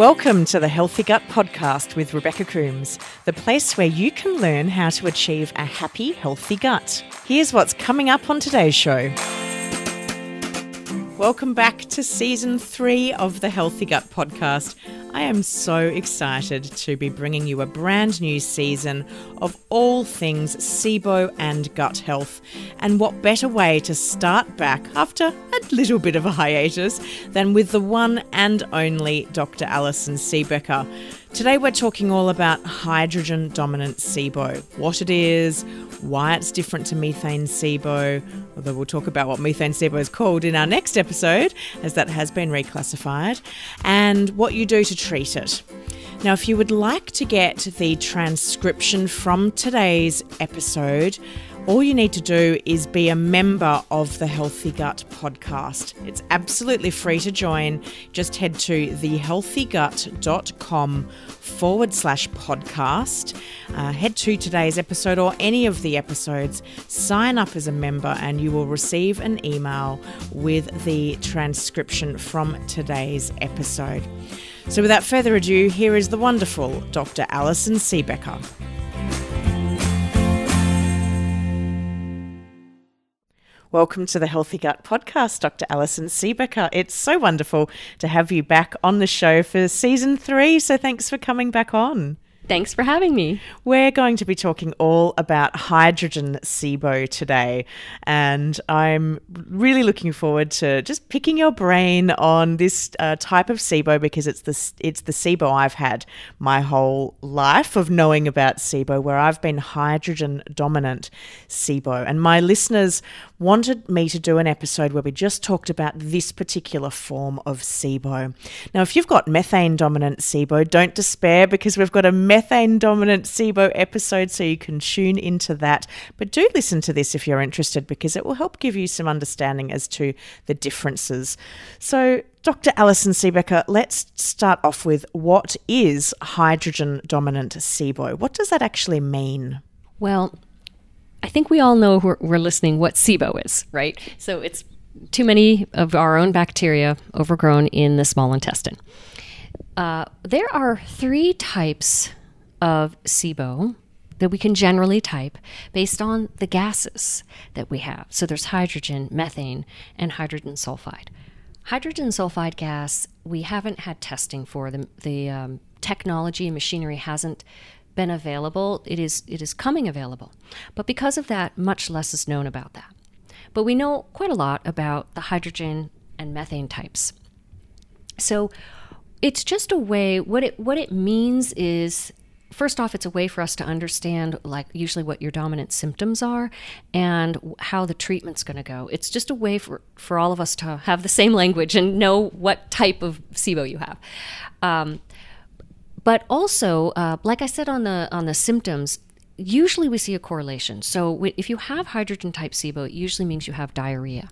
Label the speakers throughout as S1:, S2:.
S1: Welcome to the Healthy Gut Podcast with Rebecca Coomes, the place where you can learn how to achieve a happy, healthy gut. Here's what's coming up on today's show. Welcome back to season three of the Healthy Gut Podcast. I am so excited to be bringing you a brand new season of all things SIBO and gut health. And what better way to start back after a little bit of a hiatus than with the one and only Dr. Allison Siebecker. Today we're talking all about hydrogen dominant SIBO, what it is, why it's different to methane SIBO, although we'll talk about what methane SIBO is called in our next episode, as that has been reclassified, and what you do to treat it. Now, if you would like to get the transcription from today's episode, all you need to do is be a member of the Healthy Gut podcast. It's absolutely free to join. Just head to thehealthygut.com forward slash podcast. Uh, head to today's episode or any of the episodes, sign up as a member, and you will receive an email with the transcription from today's episode. So, without further ado, here is the wonderful Dr. Allison Siebecker. Welcome to the Healthy Gut Podcast, Dr. Allison Siebecker. It's so wonderful to have you back on the show for season three. So thanks for coming back on.
S2: Thanks for having me.
S1: We're going to be talking all about hydrogen SIBO today, and I'm really looking forward to just picking your brain on this uh, type of SIBO because it's the it's the SIBO I've had my whole life of knowing about SIBO, where I've been hydrogen dominant SIBO, and my listeners wanted me to do an episode where we just talked about this particular form of SIBO. Now, if you've got methane dominant SIBO, don't despair because we've got a methane dominant SIBO episode, so you can tune into that. But do listen to this if you're interested because it will help give you some understanding as to the differences. So, Dr. Allison Siebecker, let's start off with what is hydrogen dominant SIBO? What does that actually mean?
S2: Well, I think we all know who we're listening what SIBO is, right? So it's too many of our own bacteria overgrown in the small intestine. Uh, there are three types of SIBO that we can generally type based on the gases that we have. So there's hydrogen, methane, and hydrogen sulfide. Hydrogen sulfide gas, we haven't had testing for. The, the um, technology and machinery hasn't been available. It is it is coming available. But because of that, much less is known about that. But we know quite a lot about the hydrogen and methane types. So it's just a way what it what it means is first off it's a way for us to understand like usually what your dominant symptoms are and how the treatment's going to go. It's just a way for for all of us to have the same language and know what type of sibo you have. Um, but also, uh, like I said on the on the symptoms, usually we see a correlation. So if you have hydrogen type SIBO, it usually means you have diarrhea.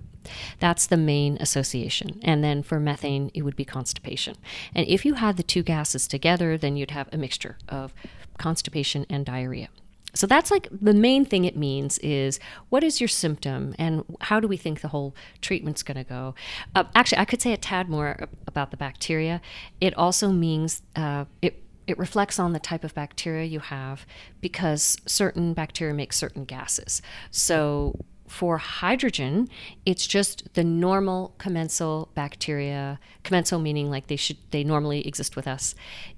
S2: That's the main association. And then for methane, it would be constipation. And if you had the two gases together, then you'd have a mixture of constipation and diarrhea. So that's like the main thing it means is what is your symptom and how do we think the whole treatment's going to go? Uh, actually, I could say a tad more about the bacteria. It also means uh, it it reflects on the type of bacteria you have because certain bacteria make certain gases. So for hydrogen, it's just the normal commensal bacteria, commensal meaning like they should they normally exist with us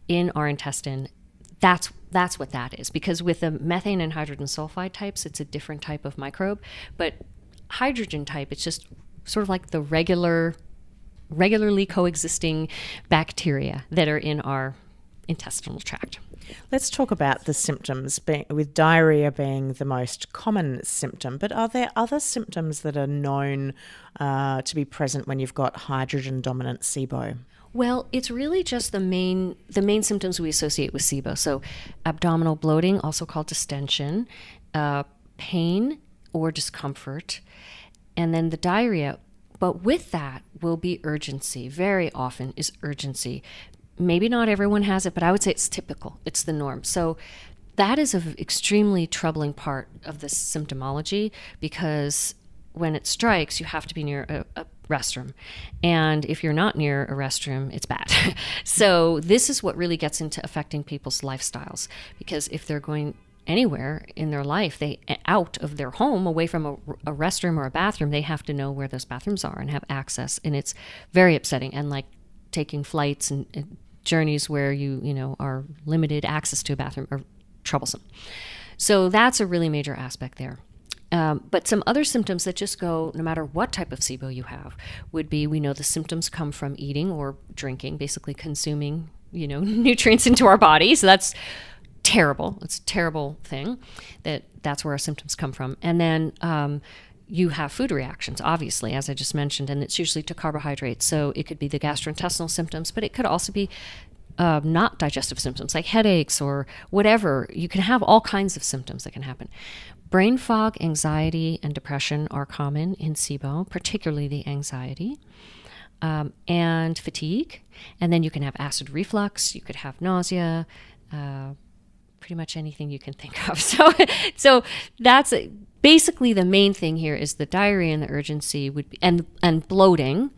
S2: in our intestine. That's that's what that is. Because with the methane and hydrogen sulfide types, it's a different type of microbe. But hydrogen type, it's just sort of like the regular regularly coexisting bacteria that are in our intestinal tract.
S1: Let's talk about the symptoms, with diarrhea being the most common symptom. But are there other symptoms that are known uh, to be present when you've got hydrogen dominant SIBO?
S2: Well, it's really just the main the main symptoms we associate with SIBO. So, abdominal bloating, also called distension, uh, pain or discomfort, and then the diarrhea. But with that will be urgency. Very often is urgency. Maybe not everyone has it, but I would say it's typical. It's the norm. So that is an extremely troubling part of this symptomology because when it strikes, you have to be near a, a restroom. And if you're not near a restroom, it's bad. so, this is what really gets into affecting people's lifestyles because if they're going anywhere in their life, they eh, out of their home, away from a, a, restroom or a bathroom, they have to know where those bathrooms are and have access. And it's very upsetting. And like taking flights and, and journeys where you you know are limited access to a bathroom are troublesome. So that's a really major aspect there. Um, but some other symptoms that just go no matter what type of SIBO you have would be we know the symptoms come from eating or drinking, basically consuming you know nutrients into our body. So that's terrible. It's a terrible thing that that's where our symptoms come from. And then um, you have food reactions, obviously, as I just mentioned, and it's usually to carbohydrates. So it could be the gastrointestinal symptoms, but it could also be uh, not digestive symptoms like headaches or whatever. You can have all kinds of symptoms that can happen. Brain fog, anxiety, and depression are common in SIBO, particularly the anxiety. Um, and fatigue. And then you can have acid reflux, you could have nausea, uh, pretty much anything you can think of. So, so that's basically the main thing here is the diarrhea and the urgency would be, and and bloating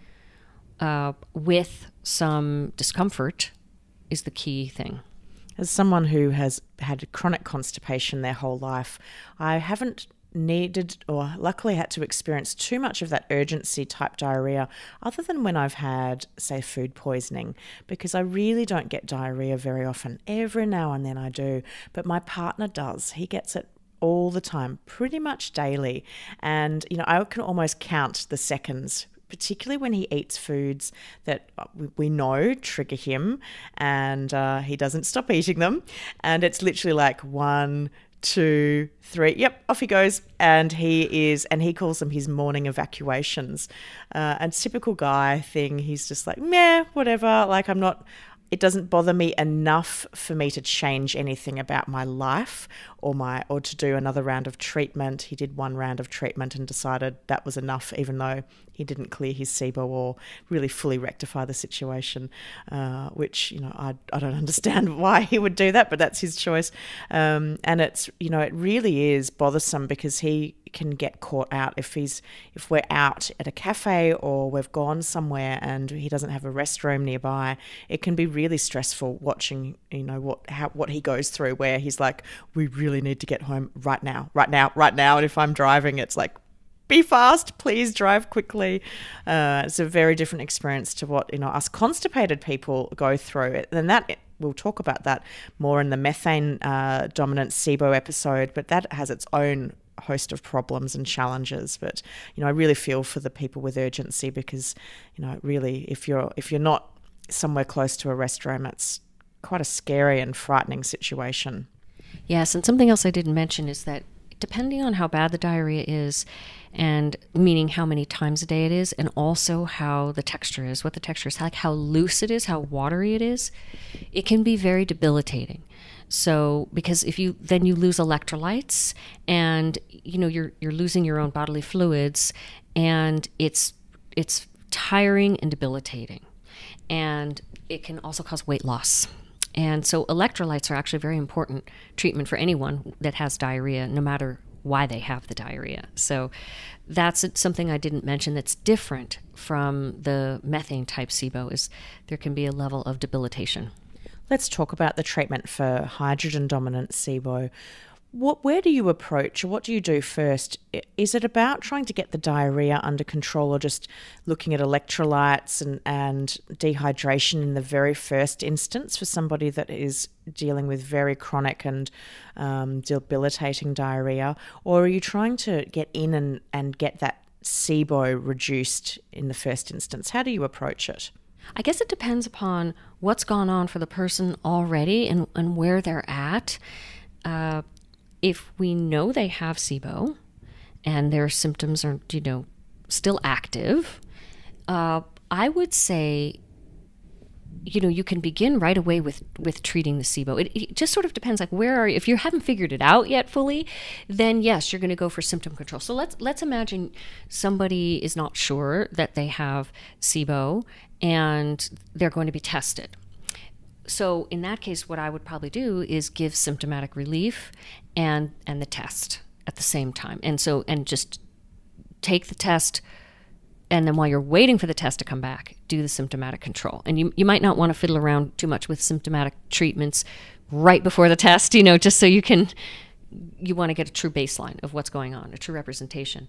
S2: uh, with some discomfort is the key thing.
S1: As someone who has had chronic constipation their whole life, I haven't needed or luckily had to experience too much of that urgency type diarrhea other than when I've had, say, food poisoning, because I really don't get diarrhea very often. Every now and then I do, but my partner does. He gets it all the time, pretty much daily. And, you know, I can almost count the seconds particularly when he eats foods that we know trigger him and uh, he doesn't stop eating them. And it's literally like one, two, three. Yep, off he goes. And he is, and he calls them his morning evacuations. Uh, and typical guy thing, he's just like, meh, whatever. Like, I'm not, it doesn't bother me enough for me to change anything about my life or my or to do another round of treatment. He did one round of treatment and decided that was enough, even though he didn't clear his SIBO or really fully rectify the situation. Uh, which you know I, I don't understand why he would do that, but that's his choice. Um, and it's you know it really is bothersome because he can get caught out if he's if we're out at a cafe or we've gone somewhere and he doesn't have a restroom nearby. It can be really stressful watching you know what how what he goes through where he's like we really need to get home right now, right now, right now. And if I'm driving, it's like be fast, please drive quickly. Uh, it's a very different experience to what you know us constipated people go through. And that we'll talk about that more in the methane uh, dominant SIBO episode, but that has its own host of problems and challenges but you know I really feel for the people with urgency because you know really if you're if you're not somewhere close to a restroom it's quite a scary and frightening situation
S2: yes and something else I didn't mention is that depending on how bad the diarrhea is and meaning how many times a day it is and also how the texture is what the texture is like how loose it is how watery it is it can be very debilitating so because if you then you lose electrolytes and you know you're you're losing your own bodily fluids and it's it's tiring and debilitating. And it can also cause weight loss. And so electrolytes are actually very important treatment for anyone that has diarrhea no matter why they have the diarrhea. So that's something I didn't mention that's different from the methane type SIBO is there can be a level of debilitation.
S1: Let's talk about the treatment for hydrogen dominant SIBO. What, where do you approach, or what do you do first? Is it about trying to get the diarrhea under control, or just looking at electrolytes and, and dehydration in the very first instance for somebody that is dealing with very chronic and um, debilitating diarrhea? Or are you trying to get in and, and get that SIBO reduced in the first instance? How do you approach it?
S2: I guess it depends upon what's gone on for the person already and, and where they're at. Uh, if we know they have SIBO and their symptoms are, you know, still active, uh, I would say you know you can begin right away with with treating the SIBO. It, it, just sort of depends like where are you if you haven't figured it out yet fully, then yes, you're going to go for symptom control. So let's let's imagine somebody is not sure that they have SIBO and they're going to be tested. So in that case what I would probably do is give symptomatic relief and and the test at the same time. And so and just take the test and then while you're waiting for the test to come back, do the symptomatic control. And you, you might not want to fiddle around too much with symptomatic treatments right before the test, you know, just so you can you want to get a true baseline of what's going on, a true representation.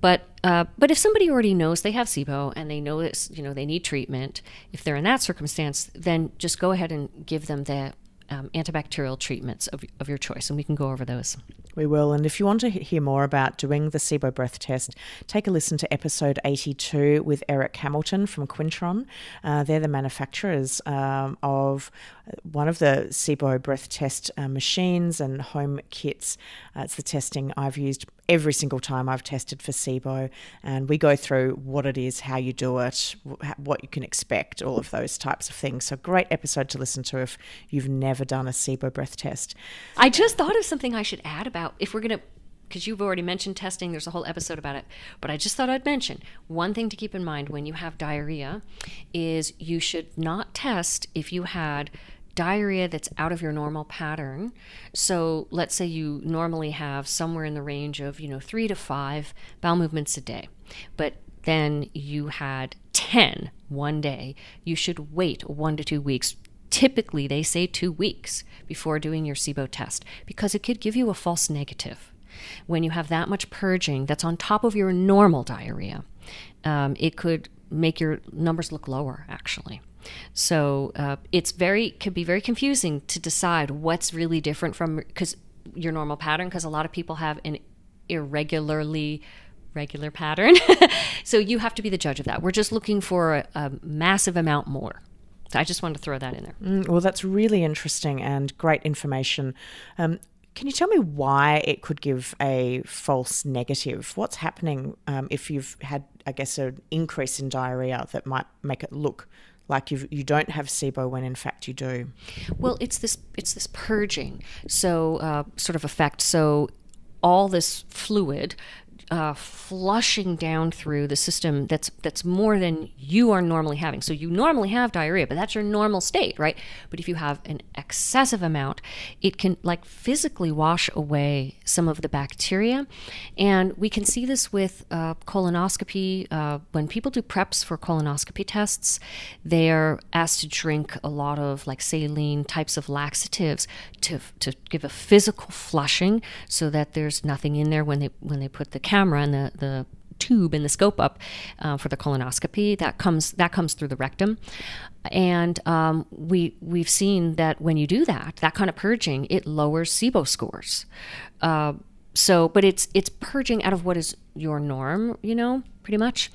S2: But uh, but if somebody already knows they have SIBO and they know this, you know, they need treatment, if they're in that circumstance, then just go ahead and give them the um, antibacterial treatments of, of your choice, and we can go over those.
S1: We will. And if you want to hear more about doing the SIBO breath test, take a listen to episode 82 with Eric Hamilton from Quintron. Uh, they're the manufacturers um, of one of the SIBO breath test uh, machines and home kits. Uh, it's the testing I've used every single time I've tested for SIBO, and we go through what it is, how you do it, what you can expect, all of those types of things. So, great episode to listen to if you've never done a SIBO breath test.
S2: I just thought of something I should add about if we're going to because you've already mentioned testing. There's a whole episode about it. But I just thought I'd mention one thing to keep in mind when you have diarrhea is you should not test if you had diarrhea that's out of your normal pattern. So let's say you normally have somewhere in the range of, you know, three to five bowel movements a day, but then you had 10 one day, you should wait one to two weeks. Typically, they say two weeks before doing your SIBO test because it could give you a false negative. When you have that much purging that's on top of your normal diarrhea, um, it could make your numbers look lower, actually. So uh, it's very could be very confusing to decide what's really different from because your normal pattern because a lot of people have an irregularly regular pattern. so you have to be the judge of that. We're just looking for a, a massive amount more. So I just wanted to throw that in there.
S1: Mm, well, that's really interesting and great information. Um, can you tell me why it could give a false negative? What's happening um, if you've had, I guess, an increase in diarrhea that might make it look like you you don't have SIBO when in fact you do?
S2: Well, it's this it's this purging, so uh, sort of effect. So all this fluid uh, flushing down through the system that's that's more than you are normally having. So you normally have diarrhea, but that's your normal state, right? But if you have an excessive amount, it can like physically wash away some of the bacteria, and we can see this with uh, colonoscopy. Uh, when people do preps for colonoscopy tests, they are asked to drink a lot of like saline types of laxatives to to give a physical flushing, so that there's nothing in there when they when they put the camera camera and the, the tube and the scope up uh, for the colonoscopy that comes that comes through the rectum. And um, we we've seen that when you do that that kind of purging it lowers SIBO scores. Uh, so but it's it's purging out of what is your norm you know pretty much.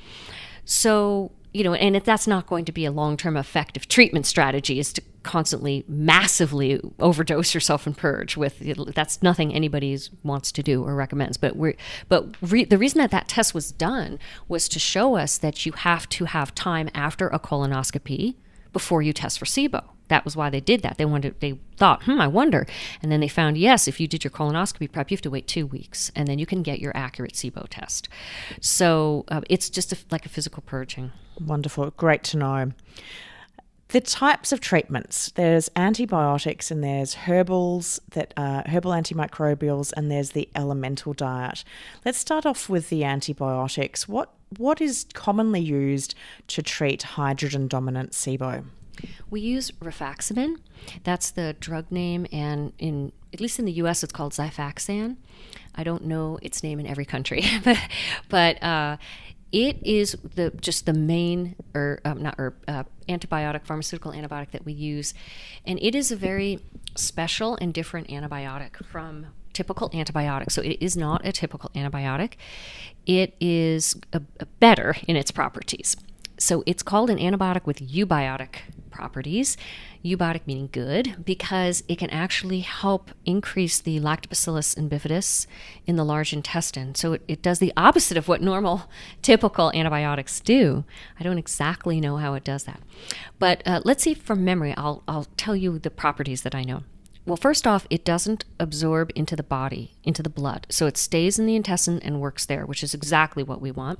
S2: So you know and that's not going to be a long-term effective treatment strategy is to constantly massively overdose yourself and purge with that's nothing anybody wants to do or recommends. But we're but re, the reason that that test was done was to show us that you have to have time after a colonoscopy before you test for SIBO that was why they did that. They wanted, they thought, hmm, I wonder. And then they found, yes, if you did your colonoscopy prep, you have to wait two weeks, and then you can get your accurate SIBO test. So uh, it's just a, like a physical purging.
S1: Wonderful, great to know the types of treatments there's antibiotics and there's herbals that are herbal antimicrobials and there's the elemental diet let's start off with the antibiotics what what is commonly used to treat hydrogen dominant SIBO?
S2: We use rifaximin. That's the drug name and in at least in the US it's called Xifaxan. I don't know its name in every country but but uh, it is the just the main or um, not herb, uh, antibiotic pharmaceutical antibiotic that we use. And it is a very special and different antibiotic from typical antibiotic. so it is not a typical antibiotic it is a, a better in its properties so it's called an antibiotic with eubiotic properties. Eubiotic meaning good because it can actually help increase the lactobacillus and bifidus in the large intestine. So it, it does the opposite of what normal, typical antibiotics do. I don't exactly know how it does that. But uh, let's see from memory, I'll, I'll tell you the properties that I know. Well, first off, it doesn't absorb into the body, into the blood. So it stays in the intestine and works there, which is exactly what we want.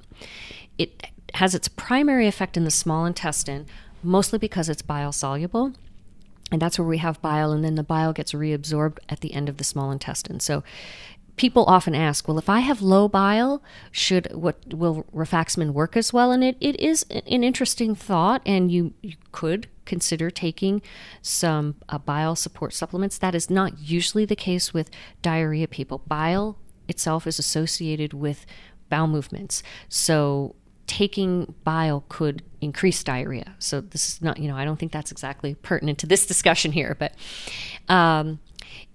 S2: It has its primary effect in the small intestine, mostly because it's bile soluble. And that's where we have bile, and then the bile gets reabsorbed at the end of the small intestine. So people often ask, well, if I have low bile, should what will rifaximin work as well? And it, it is an interesting thought, and you, you could consider taking some uh, bile support supplements. That is not usually the case with diarrhea people. Bile itself is associated with bowel movements. So taking bile could increase diarrhea. So this is not, you know, I don't think that's exactly pertinent to this discussion here, but um,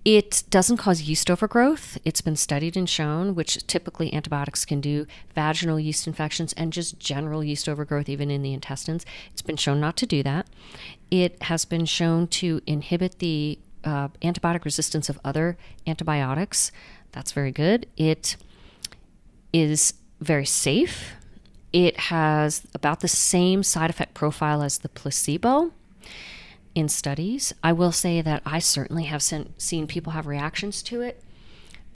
S2: it doesn't cause yeast overgrowth. It's been studied and shown, which typically antibiotics can do, vaginal yeast infections and just general yeast overgrowth, even in the intestines. It's been shown not to do that. It has been shown to inhibit the uh, antibiotic resistance of other antibiotics. That's very good. It is very safe. It has about the same side effect profile as the placebo in studies. I will say that I certainly have seen, seen people have reactions to it,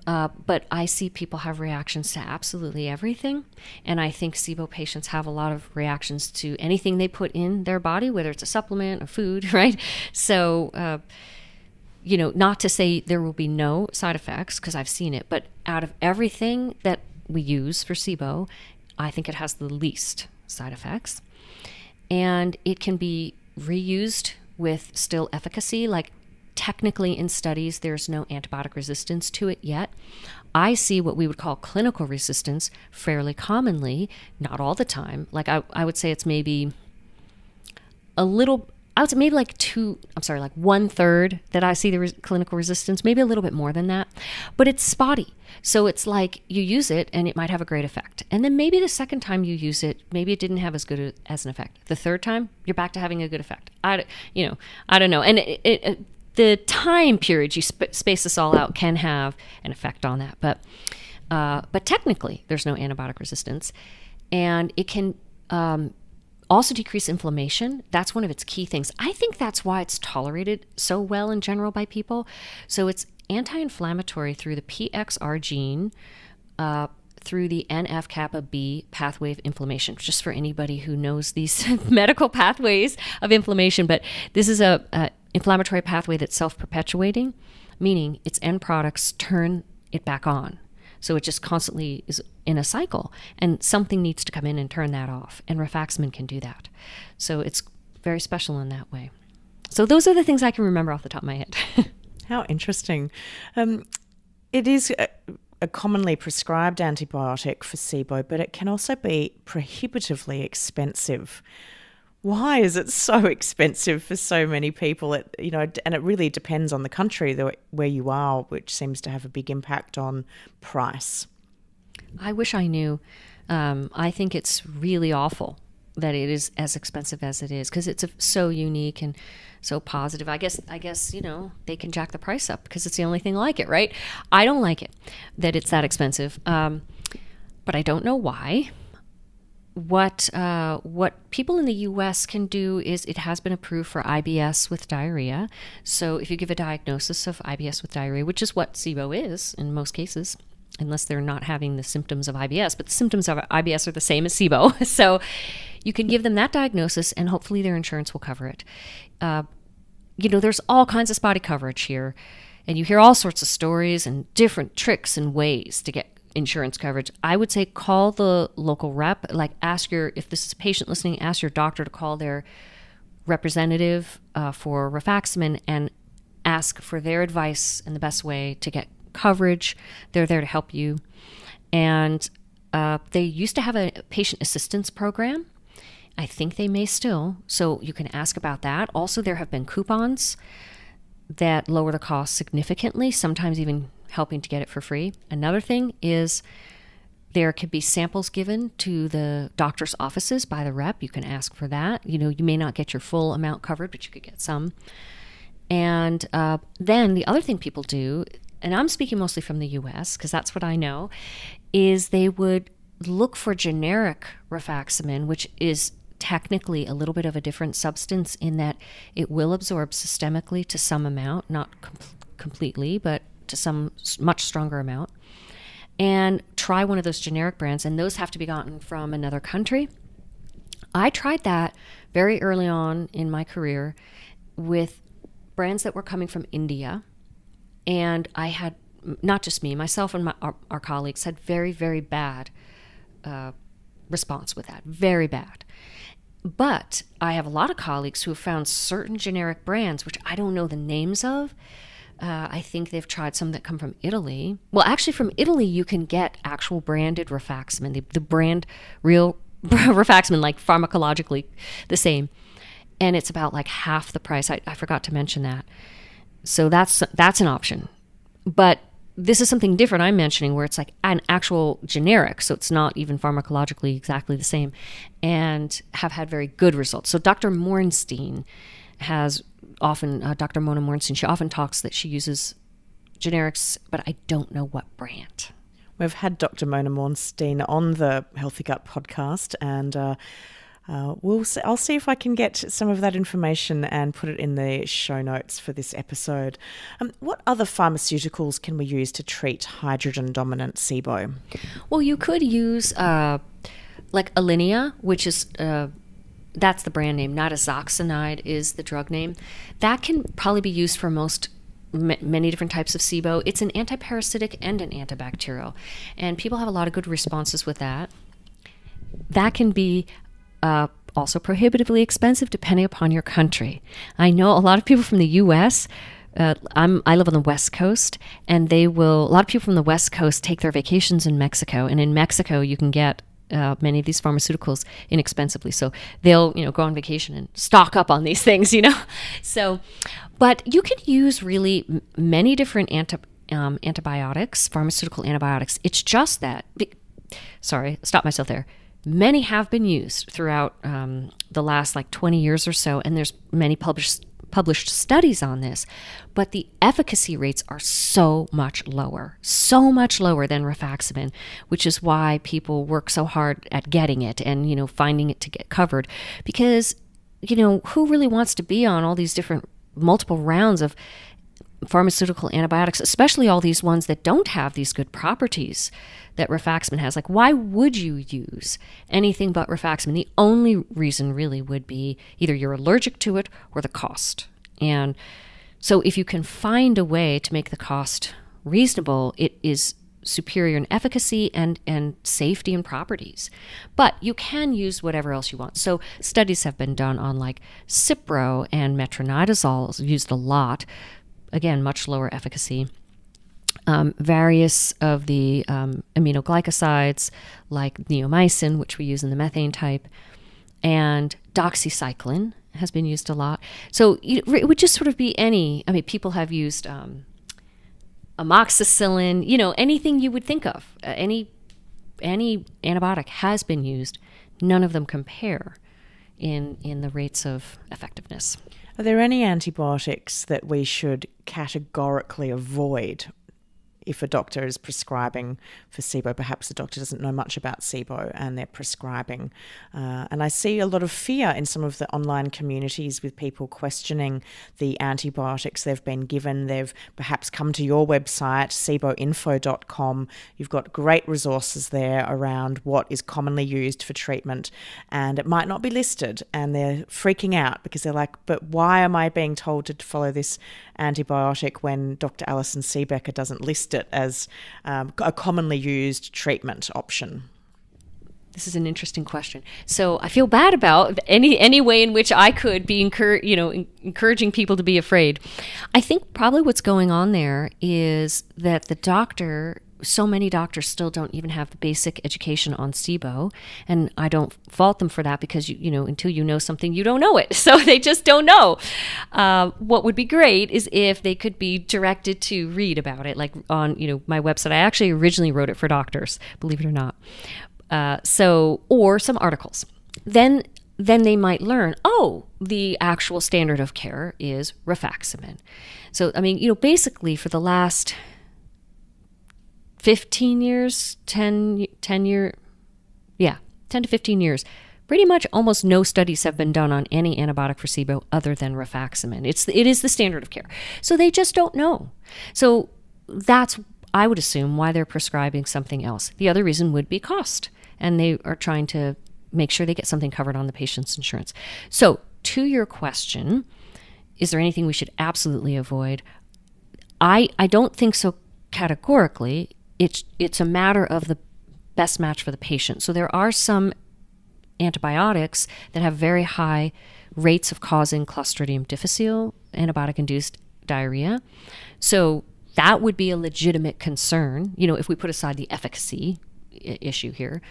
S2: uh, but I see people have reactions to absolutely everything. And I think SIBO patients have a lot of reactions to anything they put in their body, whether it's a supplement or food, right? So, uh, you know, not to say there will be no side effects, because I've seen it, but out of everything that we use for SIBO, I think it has the least side effects. And it can be reused with still efficacy. Like, technically, in studies, there's no antibiotic resistance to it yet. I see what we would call clinical resistance fairly commonly, not all the time. Like, I, I would say it's maybe a little I would say maybe like two, I'm sorry, like one third that I see the clinical resistance, maybe a little bit more than that, but it's spotty. So it's like you use it and it might have a great effect. And then maybe the second time you use it, maybe it didn't have as good a, as an effect. The third time, you're back to having a good effect. I, you know, I don't know. And it, it, the time period you sp- space this all out can have an effect on that. But, uh, but technically, there's no antibiotic resistance. And it can, um, also decrease inflammation. That's one of its key things. I think that's why it's tolerated so well in general by people. So it's anti inflammatory through the PXR gene. Uh, through the NF kappa B pathway of inflammation, just for anybody who knows these medical pathways of inflammation. But this is a, a inflammatory pathway that's self perpetuating, meaning its end products turn it back on. So it just constantly is in a cycle, and something needs to come in and turn that off. And rifaximin can do that. So it's very special in that way. So those are the things I can remember off the top of my head.
S1: How interesting. Um, it is a, a, commonly prescribed antibiotic for SIBO, but it can also be prohibitively expensive why is it so expensive for so many people? It you know, and it really depends on the country where you are, which seems to have a big impact on price.
S2: I wish I knew. Um, I think it's really awful that it is as expensive as it is because it's so unique and so positive. I guess I guess you know they can jack the price up because it's the only thing like it, right? I don't like it that it's that expensive, um, but I don't know why what uh, what people in the U.S. can do is it has been approved for IBS with diarrhea. So if you give a diagnosis of IBS with diarrhea, which is what SIBO is in most cases, unless they're not having the symptoms of IBS, but the symptoms of IBS are the same as SIBO. so you can give them that diagnosis, and hopefully their insurance will cover it. Uh, you know, there's all kinds of spotty coverage here, and you hear all sorts of stories and different tricks and ways to get insurance coverage, I would say call the local rep. Like, ask your, if this is a patient listening, ask your doctor to call their representative uh, for rifaximin and ask for their advice and the best way to get coverage. They're there to help you. And uh, they used to have a patient assistance program. I think they may still. So you can ask about that. Also, there have been coupons that lower the cost significantly, sometimes even helping to get it for free. Another thing is there could be samples given to the doctor's offices by the rep. You can ask for that. You know, you may not get your full amount covered, but you could get some. And uh, then the other thing people do, and I'm speaking mostly from the US because that's what I know, is they would look for generic rifaximin, which is technically a little bit of a different substance in that it will absorb systemically to some amount, not com- completely, but to some much stronger amount and try one of those generic brands, and those have to be gotten from another country. I tried that very early on in my career with brands that were coming from India, and I had not just me, myself and my, our, our colleagues had very, very bad uh, response with that. Very bad. But I have a lot of colleagues who have found certain generic brands, which I don't know the names of. Uh, I think they've tried some that come from Italy. Well, actually, from Italy, you can get actual branded rifaximin, the, the brand real rifaximin, like pharmacologically the same. And it's about like half the price. I, I forgot to mention that. So that's that's an option. But this is something different I'm mentioning where it's like an actual generic, so it's not even pharmacologically exactly the same, and have had very good results. So Dr. Morstein has often, uh, Dr. Mona Morstein, she often talks that she uses generics, but I don't know what brand.
S1: We've had Dr. Mona Morstein on the Healthy Gut podcast, and uh, uh, we'll see, I'll see if I can get some of that information and put it in the show notes for this episode. Um, what other pharmaceuticals can we use to treat hydrogen dominant SIBO?
S2: Well, you could use uh, like Alinia, which is uh, that's the brand name. Nitazoxanide is the drug name. That can probably be used for most many different types of SIBO. It's an antiparasitic and an antibacterial, and people have a lot of good responses with that. That can be uh, also prohibitively expensive depending upon your country. I know a lot of people from the U.S. Uh, I'm I live on the West Coast, and they will. A lot of people from the West Coast take their vacations in Mexico, and in Mexico you can get uh, many of these pharmaceuticals inexpensively. So they'll, you know, go on vacation and stock up on these things, you know. So, but you can use really many different anti, um, antibiotics, pharmaceutical antibiotics. It's just that. Sorry, stop myself there many have been used throughout um, the last like 20 years or so, and there's many published published studies on this, but the efficacy rates are so much lower, so much lower than rifaximin, which is why people work so hard at getting it and you know finding it to get covered, because you know who really wants to be on all these different multiple rounds of pharmaceutical antibiotics, especially all these ones that don't have these good properties that rifaximin has. Like, why would you use anything but rifaximin? The only reason really would be either you're allergic to it or the cost. And so, if you can find a way to make the cost reasonable, it is superior in efficacy and, and safety and properties. But you can use whatever else you want. So studies have been done on like Cipro and metronidazole used a lot. Again, much lower efficacy um, various of the um, aminoglycosides, like neomycin, which we use in the methane type, and doxycycline has been used a lot. So it would just sort of be any. I mean, people have used um, amoxicillin. You know, anything you would think of. Uh, any any antibiotic has been used. None of them compare in in the rates of effectiveness.
S1: Are there any antibiotics that we should categorically avoid if a doctor is prescribing for SIBO, perhaps the doctor doesn't know much about SIBO and they're prescribing. Uh, and I see a lot of fear in some of the online communities with people questioning the antibiotics they've been given. They've perhaps come to your website, siboinfo.com. You've got great resources there around what is commonly used for treatment, and it might not be listed. And they're freaking out because they're like, but why am I being told to follow this antibiotic when Dr. Allison Siebecker doesn't list it as um, a commonly used treatment option?
S2: This is an interesting question. So I feel bad about any any way in which I could be encour- you know encouraging people to be afraid. I think probably what's going on there is that the doctor so many doctors still don't even have the basic education on SIBO, and I don't fault them for that because you you know until you know something you don't know it, so they just don't know. Uh, what would be great is if they could be directed to read about it, like on you know my website. I actually originally wrote it for doctors, believe it or not. Uh, so or some articles. Then then they might learn, oh, the actual standard of care is rifaximin. So, I mean, you know, basically for the last 15 years, 10, 10 year, yeah, 10 to 15 years, pretty much almost no studies have been done on any antibiotic for SIBO other than rifaximin. It's it is the standard of care. So they just don't know. So that's I would assume why they're prescribing something else. The other reason would be cost, and they are trying to make sure they get something covered on the patient's insurance. So to your question, is there anything we should absolutely avoid? I I don't think so categorically, it's it's a matter of the best match for the patient. So there are some antibiotics that have very high rates of causing Clostridium difficile, antibiotic induced diarrhea. So that would be a legitimate concern, you know, if we put aside the efficacy issue here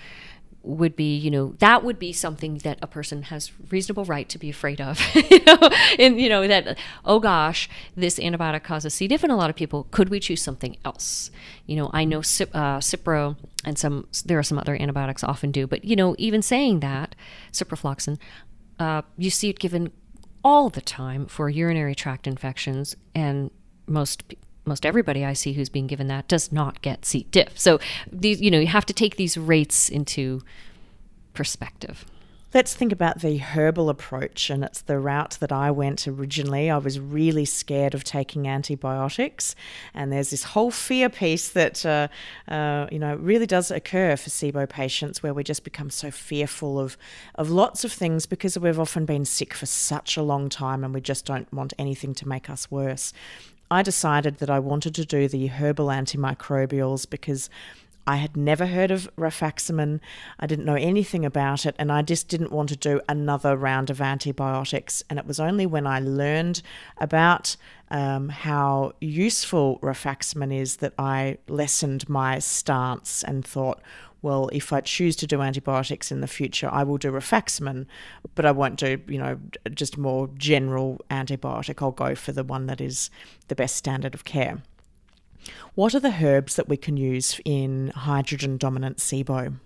S2: would be, you know, that would be something that a person has reasonable right to be afraid of. you know, and you know that oh gosh, this antibiotic causes C. diff in a lot of people. Could we choose something else? You know, I know uh, Cipro and some there are some other antibiotics often do, but you know, even saying that ciprofloxacin, uh, you see it given all the time for urinary tract infections, and most most everybody I see who's being given that does not get C. diff. So these, you know, you have to take these rates into perspective.
S1: Let's think about the herbal approach, and it's the route that I went originally. I was really scared of taking antibiotics, and there's this whole fear piece that uh, uh, you know really does occur for SIBO patients, where we just become so fearful of of lots of things because we've often been sick for such a long time, and we just don't want anything to make us worse. I decided that I wanted to do the herbal antimicrobials because I had never heard of rifaximin. I didn't know anything about it, and I just didn't want to do another round of antibiotics. And it was only when I learned about um, how useful rifaximin is that I lessened my stance and thought, well, if I choose to do antibiotics in the future, I will do rifaximin, but I won't do, you know, just more general antibiotic. I'll go for the one that is the best standard of care. What are the herbs that we can use in hydrogen dominant SIBO?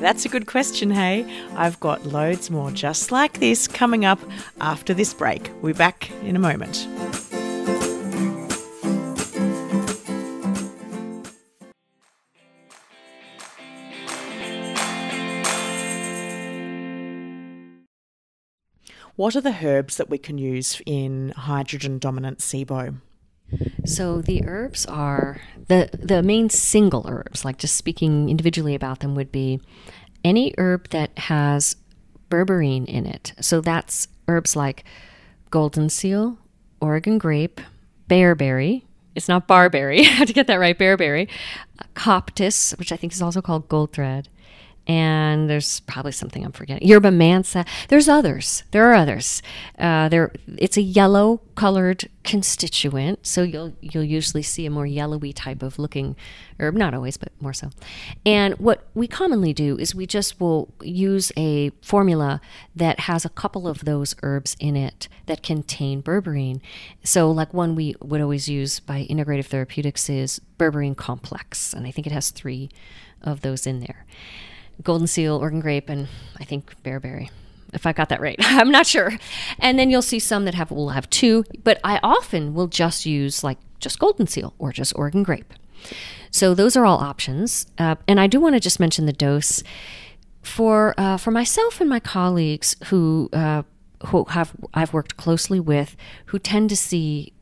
S1: That's a good question, hey? I've got loads more just like this coming up after this break. We'll be back in a moment. What are the herbs that we can use in hydrogen dominant SIBO?
S2: So the herbs are the the main single herbs, like just speaking individually about them would be any herb that has berberine in it. So that's herbs like golden seal, Oregon grape, bearberry. It's not barberry. I have to get that right. Bearberry, uh, coptis, which I think is also called gold thread, and there's probably something I'm forgetting. Yerba mansa. There's others. There are others. Uh, there, it's a yellow colored constituent, so you'll you'll usually see a more yellowy type of looking herb. Not always, but more so. And what we commonly do is we just will use a formula that has a couple of those herbs in it that contain berberine. So, like one we would always use by Integrative Therapeutics is berberine complex, and I think it has three of those in there golden seal, Oregon grape, and I think bearberry. If I got that right, I'm not sure. And then you'll see some that have will have two, but I often will just use like just golden seal or just Oregon grape. So those are all options. Uh, and I do want to just mention the dose for uh, for myself and my colleagues who uh, who have I've worked closely with who tend to see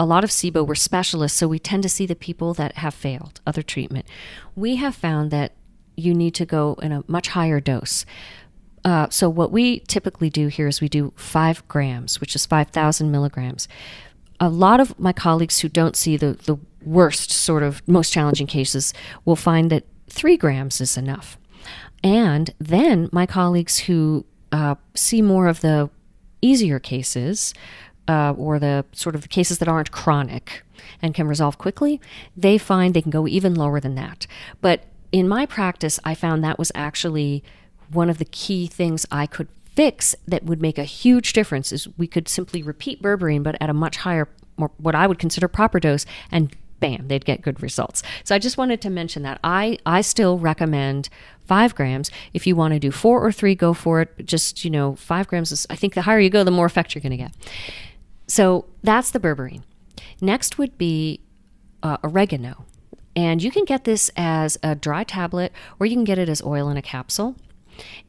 S2: a lot of SIBO. We're specialists, so we tend to see the people that have failed other treatment. We have found that you need to go in a much higher dose. Uh, so, what we typically do here is we do five grams, which is 5,000 milligrams. A lot of my colleagues who don't see the, the worst, sort of most challenging cases will find that three grams is enough. And then my colleagues who uh, see more of the easier cases uh, or the sort of the cases that aren't chronic and can resolve quickly, they find they can go even lower than that. But in my practice, I found that was actually one of the key things I could fix that would make a huge difference is we could simply repeat berberine but at a much higher more what I would consider proper dose and bam they'd get good results. So i just wanted to mention that. I i still recommend five grams. If you want to do four or three go for it. Just you know five grams is i think the higher you go the more effect you're going to get. So that's the berberine. Next would be uh, oregano and you can get this as a dry tablet or you can get it as oil in a capsule.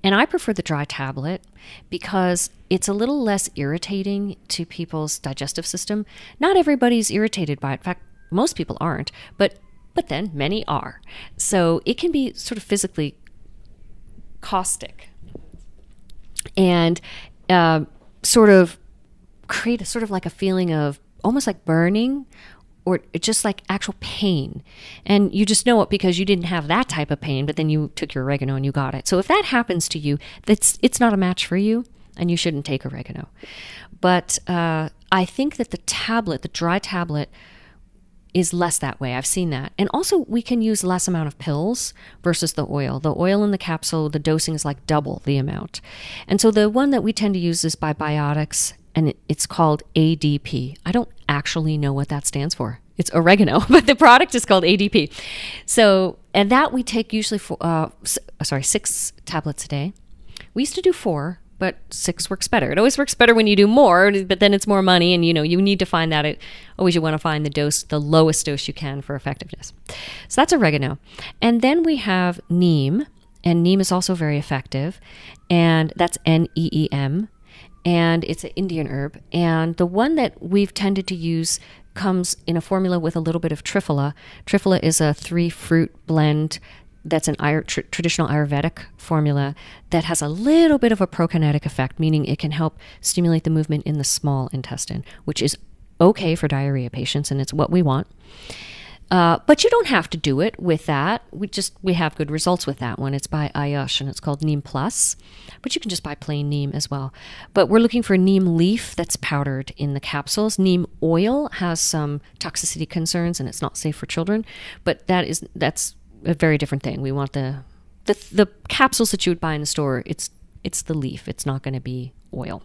S2: And I prefer the dry tablet because it's a little less irritating to people's digestive system. Not everybody's irritated by it. In fact, most people aren't, but but then many are. So it can be sort of physically caustic and uh, sort of create a sort of like a feeling of almost like burning or just like actual pain. And you just know it because you didn't have that type of pain, but then you took your oregano and you got it. So if that happens to you, that's it's not a match for you and you shouldn't take oregano. But uh, I think that the tablet, the dry tablet, is less that way. I've seen that. And also, we can use less amount of pills versus the oil. The oil in the capsule, the dosing is like double the amount. And so, the one that we tend to use is by Biotics, and it's called ADP. I don't actually know what that stands for. It's oregano, but the product is called ADP. So, and that we take usually for, uh, sorry, six tablets a day. We used to do four but six works better. It always works better when you do more, but then it's more money, and you know you need to find that. It always you want to find the dose, the lowest dose you can for effectiveness. So that's oregano, and then we have neem, and neem is also very effective, and that's N E E M, and it's an Indian herb, and the one that we've tended to use comes in a formula with a little bit of triphala. Triphala is a three fruit blend that's an tr- traditional Ayurvedic formula that has a little bit of a prokinetic effect, meaning it can help stimulate the movement in the small intestine, which is okay for diarrhea patients, and it's what we want. Uh, but you don't have to do it with that. We just we have good results with that one. It's by Ayush and it's called Neem Plus, but you can just buy plain neem as well. But we're looking for neem leaf that's powdered in the capsules. Neem oil has some toxicity concerns and it's not safe for children, but that is that's a very different thing. We want the the the capsules that you would buy in the store. It's it's the leaf. It's not going to be oil.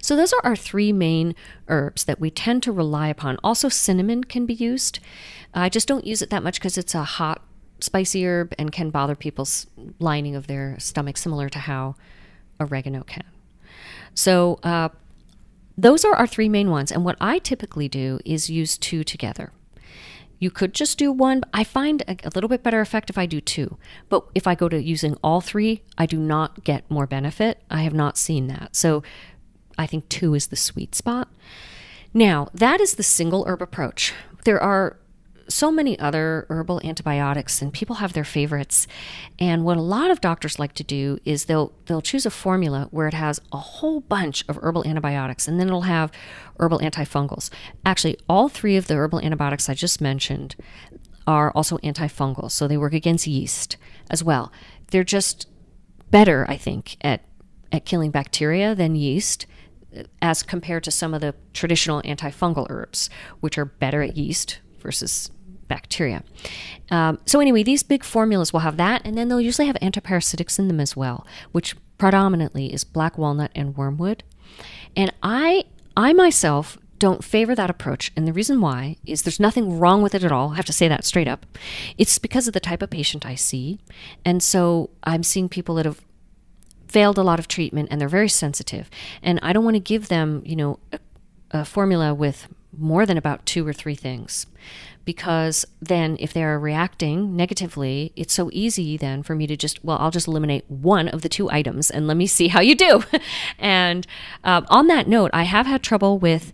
S2: So those are our three main herbs that we tend to rely upon. Also, cinnamon can be used. I just don't use it that much because it's a hot, spicy herb and can bother people's lining of their stomach, similar to how oregano can. So uh, those are our three main ones. And what I typically do is use two together. You could just do one. But I find a, little bit better effect if I do two. But if I go to using all three, I do not get more benefit. I have not seen that. So I think two is the sweet spot. Now, that is the single herb approach. There are so many other herbal antibiotics and people have their favorites. And what a lot of doctors like to do is they'll they'll choose a formula where it has a whole bunch of herbal antibiotics and then it'll have herbal antifungals. Actually, all three of the herbal antibiotics I just mentioned are also antifungals, so they work against yeast as well. They're just better, I think, at at killing bacteria than yeast as compared to some of the traditional antifungal herbs, which are better at yeast versus bacteria. Um, so, anyway, these big formulas will have that, and then they'll usually have antiparasitics in them as well, which predominantly is black walnut and wormwood. And I, I myself don't favor that approach. And the reason why is there's nothing wrong with it at all. I have to say that straight up. It's because of the type of patient I see. And so I'm seeing people that have failed a lot of treatment and they're very sensitive. And I don't want to give them, you know, a, a formula with more than about two or three things because then if they're reacting negatively, it's so easy then for me to just, well, I'll just eliminate one of the two items and let me see how you do. and um, on that note, I have had trouble with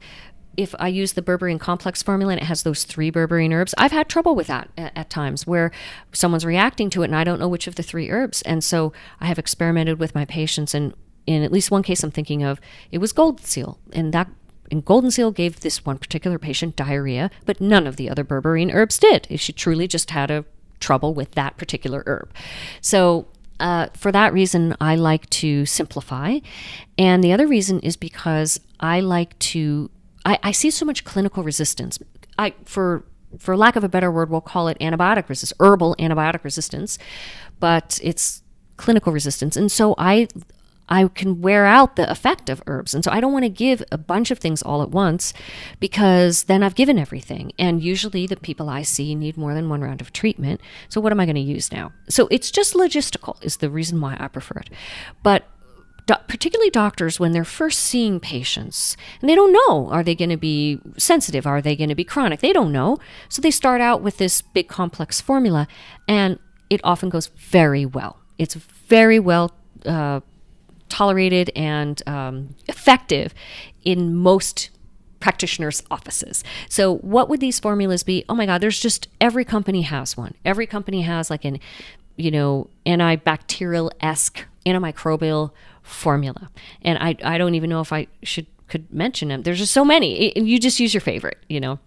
S2: if I use the berberine complex formula and it has those three berberine herbs, I've had trouble with that at, at, times where someone's reacting to it and I don't know which of the three herbs. And so I have experimented with my patients and in at least one case I'm thinking of, it was gold seal. And that and Golden Seal gave this one particular patient diarrhea, but none of the other berberine herbs did. If she truly just had a trouble with that particular herb. So uh, for that reason, I like to simplify. And the other reason is because I like to, I, I see so much clinical resistance. I, for for lack of a better word, we'll call it antibiotic resistance, herbal antibiotic resistance, but it's clinical resistance. And so I I can wear out the effect of herbs. And so I don't want to give a bunch of things all at once because then I've given everything. And usually the people I see need more than one round of treatment. So what am I going to use now? So it's just logistical, is the reason why I prefer it. But do- particularly doctors, when they're first seeing patients and they don't know, are they going to be sensitive? Are they going to be chronic? They don't know. So they start out with this big complex formula and it often goes very well. It's very well. Uh, tolerated and um, effective in most practitioners' offices. So, what would these formulas be? Oh my God, there's just every company has one. Every company has like an, you know, antibacterial esque, antimicrobial formula. And I, I don't even know if I should could mention them. There's just so many. It- you just use your favorite, you know.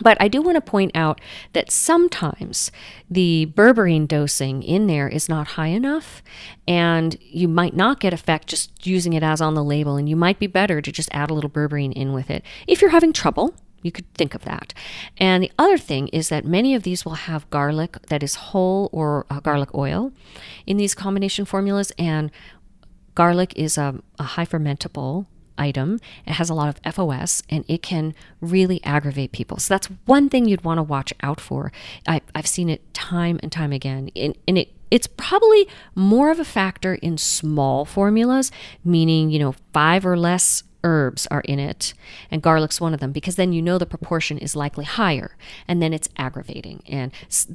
S2: But I do want to point out that sometimes the berberine dosing in there is not high enough, and you might not get effect just using it as on the label, and you might be better to just add a little berberine in with it. If you're having trouble, you could think of that. And the other thing is that many of these will have garlic that is whole or uh, garlic oil in these combination formulas, and garlic is a, a high fermentable item. It has a lot of FOS and it can really aggravate people. So that's one thing you'd want to watch out for. I, I've seen it time and time again. And, and it it's probably more of a factor in small formulas, meaning, you know, five or less herbs are in it, and garlic's one of them, because then you know the proportion is likely higher, and then it's aggravating. And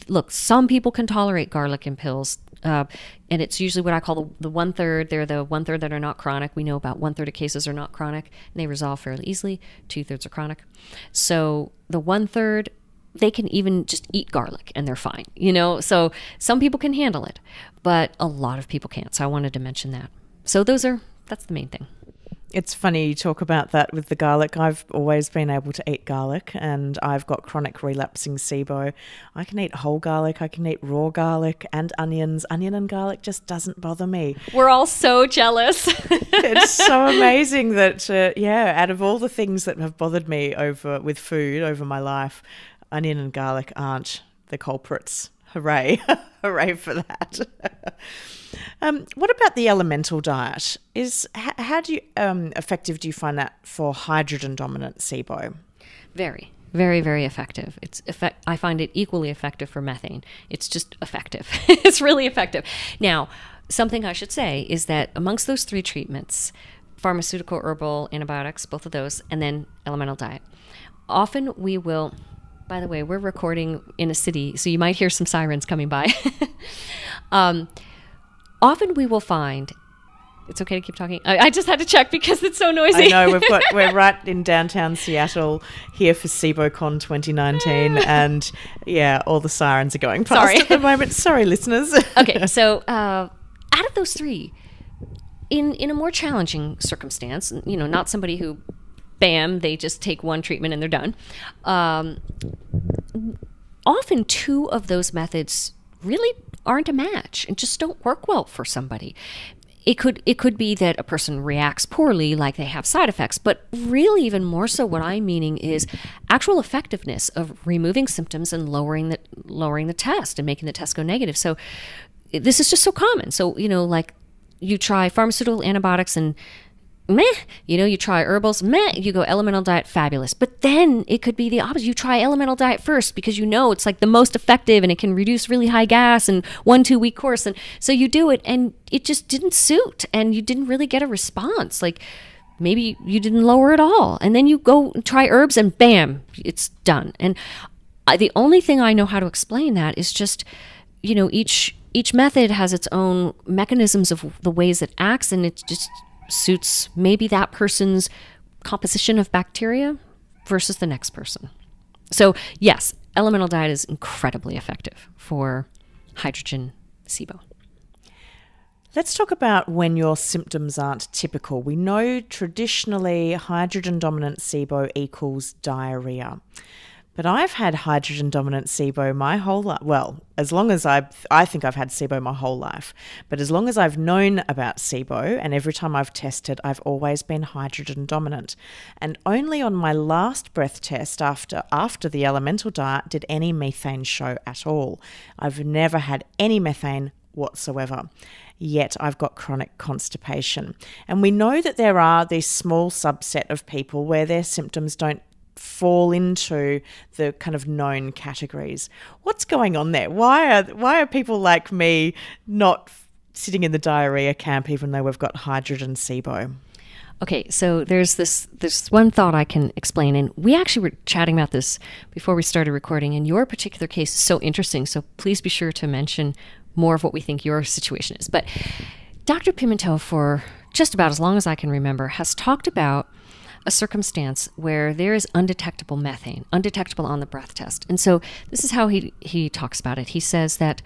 S2: look, some people can tolerate garlic in pills, uh, and it's usually what I call the, the one third. They're the one third that are not chronic. We know about one third of cases are not chronic, and they resolve fairly easily. Two thirds are chronic. So the one third they can even just eat garlic and they're fine, you know? So some people can handle it, but a lot of people can't. So I wanted to mention that. So those are, that's the main thing.
S1: It's funny you talk about that with the garlic. I've always been able to eat garlic and I've got chronic relapsing SIBO. I can eat whole garlic, I can eat raw garlic and onions. Onion and garlic just doesn't bother me.
S2: We're all so jealous.
S1: It's so amazing that, uh, yeah, out of all the things that have bothered me over with food over my life, onion and garlic aren't the culprits. Hooray. Hooray for that. um, what about the elemental diet? Is h- How do you, um, effective do you find that for hydrogen dominant SIBO?
S2: very, very, very effective. It's effect. I find it equally effective for methane. It's just effective. it's really effective. Now, something I should say is that amongst those three treatments, pharmaceutical, herbal, antibiotics, both of those, and then elemental diet, often we will. By the way, we're recording in a city, so you might hear some sirens coming by. um, often we will find. It's okay to keep talking. I, I just had to check because it's so noisy.
S1: I know we've got we're right in downtown Seattle here for SIBOCon 2019, and yeah, all the sirens are going past
S2: Sorry.
S1: at the moment. Sorry, listeners.
S2: okay, so uh, out of those three, in in a more challenging circumstance, you know, not somebody who, bam, they just take one treatment and they're done. Um, often, two of those methods really aren't a match and just don't work well for somebody. It could it could be that a person reacts poorly, like they have side effects, but really even more so, what I'm meaning is actual effectiveness of removing symptoms and lowering the lowering the test and making the test go negative. So this is just so common. So you know, like you try pharmaceutical antibiotics and meh, you know, you try herbals, meh, you go elemental diet, fabulous. But then it could be the opposite. You try elemental diet first because you know it's like the most effective and it can reduce really high gas and one, two week course. And so you do it and it just didn't suit and you didn't really get a response. Like maybe you didn't lower at all. And then you go try herbs and bam, it's done. And I, the only thing I know how to explain that is just, you know, each each method has its own mechanisms of the ways it acts, and it's just suits maybe that person's composition of bacteria versus the next person. So yes, elemental diet is incredibly effective for hydrogen SIBO.
S1: Let's talk about when your symptoms aren't typical. We know traditionally hydrogen dominant SIBO equals diarrhea. But I've had hydrogen dominant SIBO my whole life. Well, as long as I I think I've had SIBO my whole life. But as long as I've known about SIBO and every time I've tested, I've always been hydrogen dominant. And only on my last breath test after after the elemental diet did any methane show at all. I've never had any methane whatsoever. Yet I've got chronic constipation. And we know that there are this small subset of people where their symptoms don't fall into the kind of known categories. What's going on there? Why are why are people like me not sitting in the diarrhea camp even though we've got hydrogen SIBO?
S2: Okay, so there's this this one thought I can explain, and we actually were chatting about this before we started recording. And your particular case is so interesting, so please be sure to mention more of what we think your situation is. But Dr. Pimentel, for just about as long as I can remember, has talked about a circumstance where there is undetectable methane, undetectable on the breath test. And so this is how he he talks about it. He says that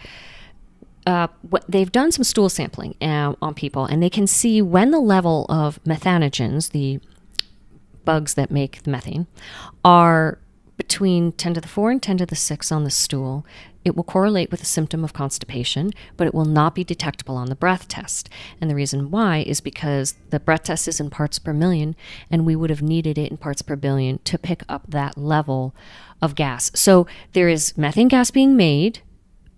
S2: uh, what they've done some stool sampling uh, on people, and they can see when the level of methanogens, the bugs that make the methane, are between 10 to the 4 and 10 to the 6 on the stool. It will correlate with a symptom of constipation, but it will not be detectable on the breath test. And the reason why is because the breath test is in parts per million, and we would have needed it in parts per billion to pick up that level of gas. So there is methane gas being made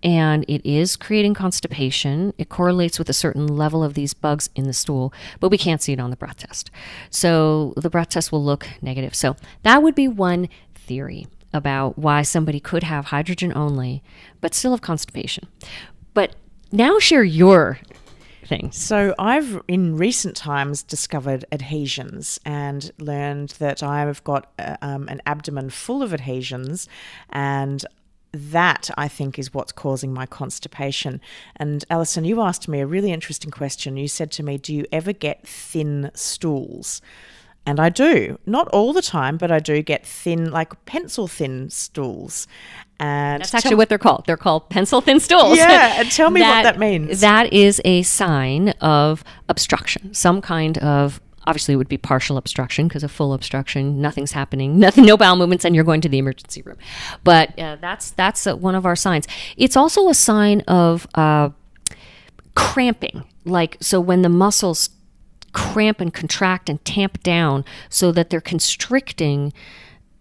S2: and it is creating constipation. It correlates with a certain level of these bugs in the stool, but we can't see it on the breath test. So the breath test will look negative. So that would be one theory about why somebody could have hydrogen only, but still have constipation. But now share your thing.
S1: So I've in recent times discovered adhesions and learned that I've got uh, um, an abdomen full of adhesions and that I think is what's causing my constipation. And Allison, you asked me a really interesting question. You said to me, Do you ever get thin stools? And I do. Not all the time, but I do get thin, like pencil thin stools. And
S2: that's actually what they're called. They're called pencil thin stools.
S1: Yeah, and tell me that, what that means.
S2: That is a sign of obstruction, some kind of obviously it would be partial obstruction because a full obstruction nothing's happening nothing no bowel movements and you're going to the emergency room but uh, that's that's uh, one of our signs it's also a sign of uh, cramping like so when the muscles cramp and contract and tamp down so that they're constricting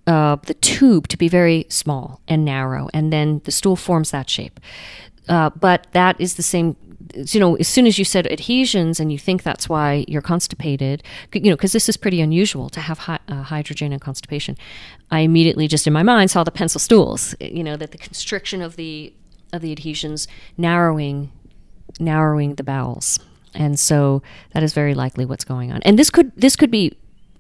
S2: uh, the tube to be very small and narrow, and then the stool forms that shape. Uh, but that is the same. You know, as soon as you said adhesions, and you think that's why you're constipated, you know, because this is pretty unusual to have hi- uh, hydrogen and constipation. I immediately, just in my mind, saw the pencil stools. You know, that the constriction of the of the adhesions narrowing narrowing the bowels and so that is very likely what's going on. And this could this could be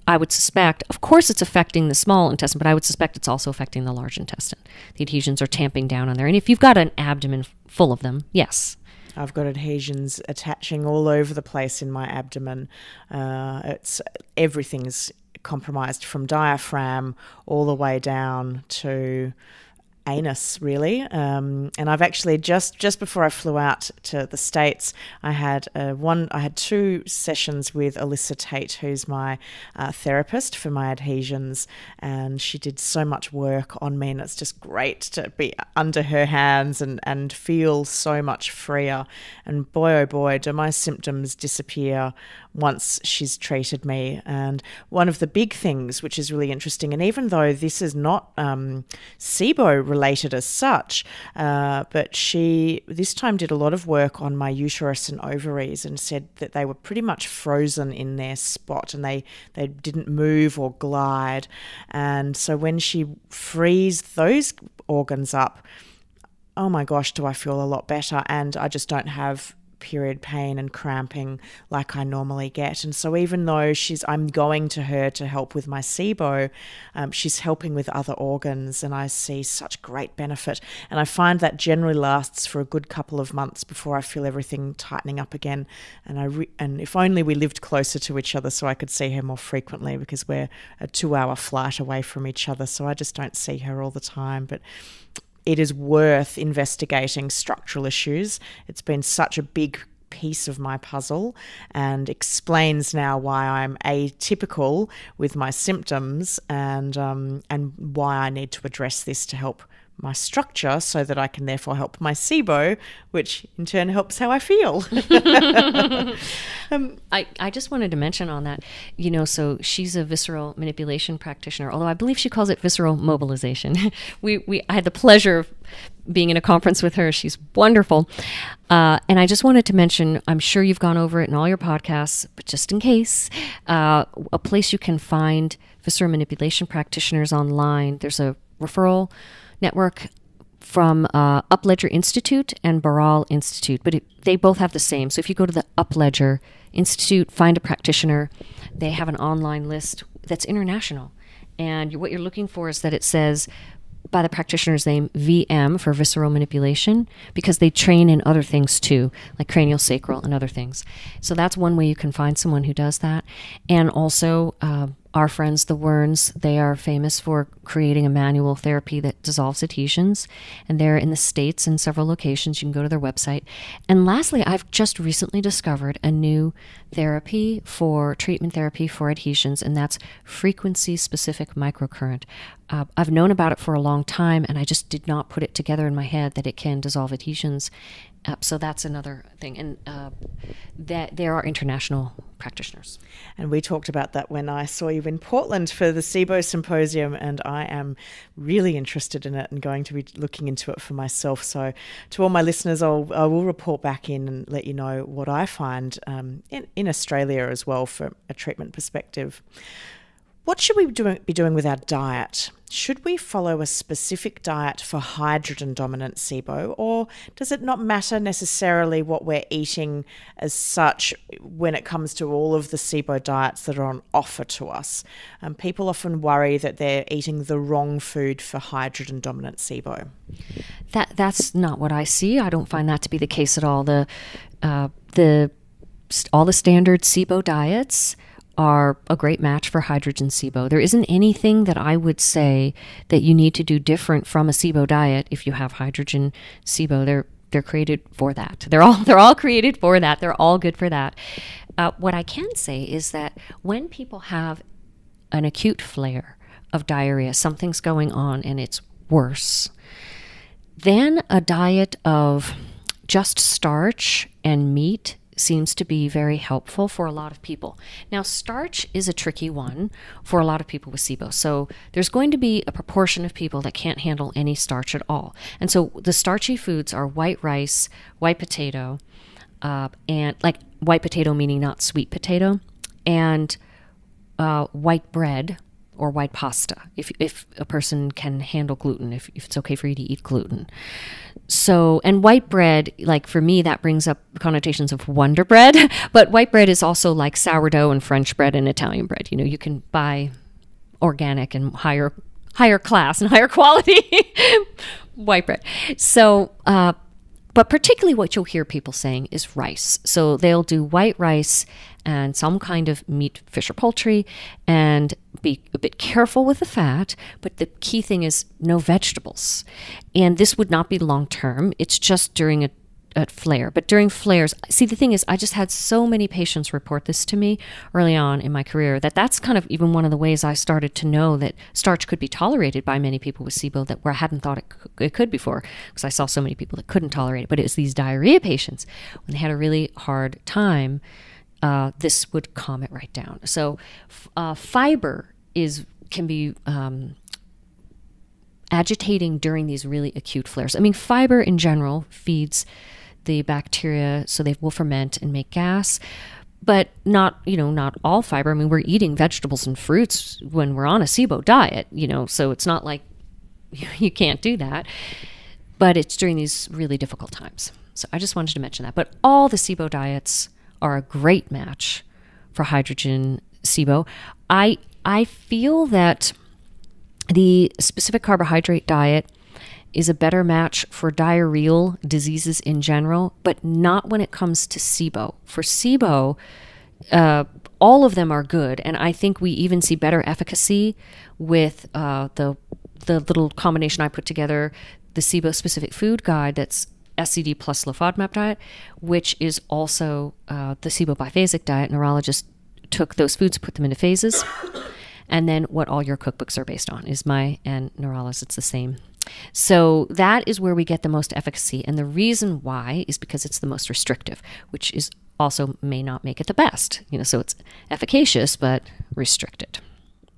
S2: I would suspect, of course, it's affecting the small intestine, but I would suspect it's also affecting the large intestine. The adhesions are tamping down on there. And if you've got an abdomen full of them, yes.
S1: I've got adhesions attaching all over the place in my abdomen. Uh, it's everything's compromised from diaphragm all the way down to anus really. Um, and i've actually just just before i flew out to the states i had uh, one i had two sessions with alyssa tate who's my uh, therapist for my adhesions. And she did so much work on me and it's just great to be under her hands and and feel so much freer. And boy oh boy do my symptoms disappear once she's treated me and one of the big things which is really interesting and even though this is not um, sibo related as such. Uh, but she this time did a lot of work on my uterus and ovaries and said that they were pretty much frozen in their spot and they, they didn't move or glide. And so when she frees those organs up, oh my gosh, do I feel a lot better? And I just don't have period pain and cramping like I normally get. And so even though she's, I'm going to her to help with my SIBO, um, she's helping with other organs, and I see such great benefit. And I find that generally lasts for a good couple of months before I feel everything tightening up again. And I re- and if only we lived closer to each other, so I could see her more frequently because we're a two-hour flight away from each other, so I just don't see her all the time. But it is worth investigating structural issues. It's been such a big piece of my puzzle and explains now why I'm atypical with my symptoms and um, and why I need to address this to help my structure so that I can therefore help my SIBO, which in turn helps how I feel.
S2: um, I, I just wanted to mention on that, you know, so she's a visceral manipulation practitioner, although I believe she calls it visceral mobilization. we, we, I had the pleasure of being in a conference with her. She's wonderful. Uh, and I just wanted to mention I'm sure you've gone over it in all your podcasts, but just in case, uh, a place you can find visceral manipulation practitioners online. There's a referral network from uh, Upledger Institute and Barral Institute, but it, they both have the same. So if you go to the Upledger Institute, find a practitioner, they have an online list that's international. And what you're looking for is that it says by the practitioner's name VM for visceral manipulation because they train in other things too, like cranial sacral and other things. So that's one way you can find someone who does that. And also, uh, our friends, the Wurns, they are famous for creating a manual therapy that dissolves adhesions. And they're in the States in several locations. You can go to their website. And lastly, I've just recently discovered a new therapy for treatment therapy for adhesions, and that's frequency specific microcurrent. Uh, I've known about it for a long time, and I just did not put it together in my head that it can dissolve adhesions. Uh, so that's another thing, and uh, that there are international practitioners.
S1: And we talked about that when I saw you in Portland for the SIBO symposium, and I am really interested in it and going to be looking into it for myself. So, to all my listeners, I'll I will report back in and let you know what I find um, in in Australia as well from a treatment perspective. What should we be doing with our diet? Should we follow a specific diet for hydrogen dominant SIBO, or does it not matter necessarily what we're eating as such when it comes to all of the SIBO diets that are on offer to us? Um, people often worry that they're eating the wrong food for hydrogen dominant SIBO.
S2: That that's not what I see. I don't find that to be the case at all. The uh, the all the standard SIBO diets are a great match for hydrogen SIBO. There isn't anything that I would say that you need to do different from a SIBO diet if you have hydrogen SIBO. They're they're created for that. They're all they're all created for that. They're all good for that. Uh, what I can say is that when people have an acute flare of diarrhea, something's going on and it's worse, then a diet of just starch and meat seems to be very helpful for a lot of people. Now, starch is a tricky one for a lot of people with SIBO. So, there's going to be a proportion of people that can't handle any starch at all. And so, the starchy foods are white rice, white potato, uh, and like white potato meaning not sweet potato, and uh, white bread or white pasta if, if a person can handle gluten, if, if it's okay for you to eat gluten. So and white bread like for me that brings up connotations of wonder bread but white bread is also like sourdough and french bread and italian bread. You know you can buy organic and higher higher class and higher quality white bread. So uh, but particularly what you'll hear people saying is rice. So they'll do white rice and some kind of meat, fish, or poultry, and be a bit careful with the fat. But the key thing is no vegetables. And this would not be long term, it's just during a at flare. But during flares, see, the thing is, I just had so many patients report this to me early on in my career that that's kind of even one of the ways I started to know that starch could be tolerated by many people with SIBO that where I hadn't thought it, it could before, because I saw so many people that couldn't tolerate it. But it was these diarrhea patients when they had a really hard time. Uh, this would calm it right down. So, uh, fiber is can be um, agitating during these really acute flares. I mean, fiber in general feeds the bacteria so they will ferment and make gas but not you know not all fiber i mean we're eating vegetables and fruits when we're on a sibo diet you know so it's not like you can't do that but it's during these really difficult times so i just wanted to mention that but all the sibo diets are a great match for hydrogen sibo i i feel that the specific carbohydrate diet is a better match for diarrheal diseases in general, but not when it comes to SIBO. For SIBO, uh, all of them are good, and I think we even see better efficacy with uh, the the little combination I put together, the SIBO specific food guide that's SCD plus low FODMAP diet, which is also uh, the SIBO biphasic diet. Neurologists took those foods, put them into phases, and then what all your cookbooks are based on is my and Nirala's. It's the same so that is where we get the most efficacy. And the reason why is because it's the most restrictive, which is also may not make it the best. You know, so it's efficacious but restricted.